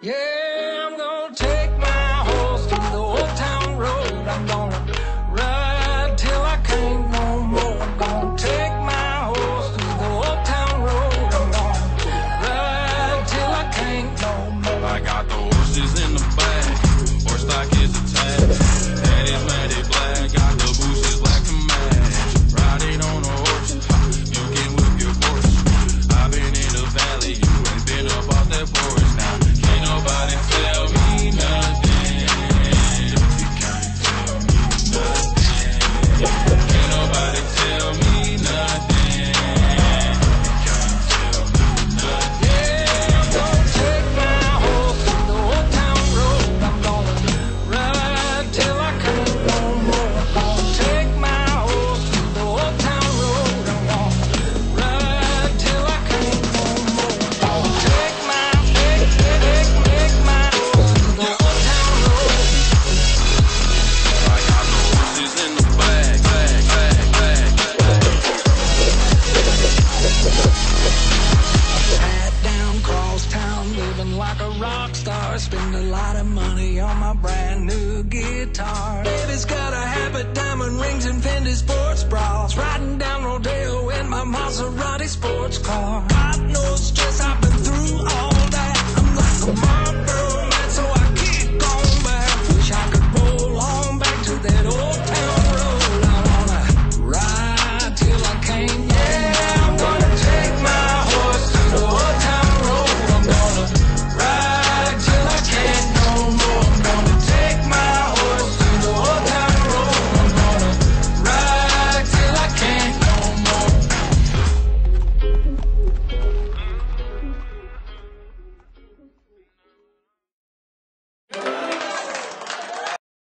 Yeah. like a rock star. Spend a lot of money on my brand new guitar. Baby's got a habit, diamond rings, and Fendi sports bras. Riding down Rodeo in my Maserati sports car. God knows just.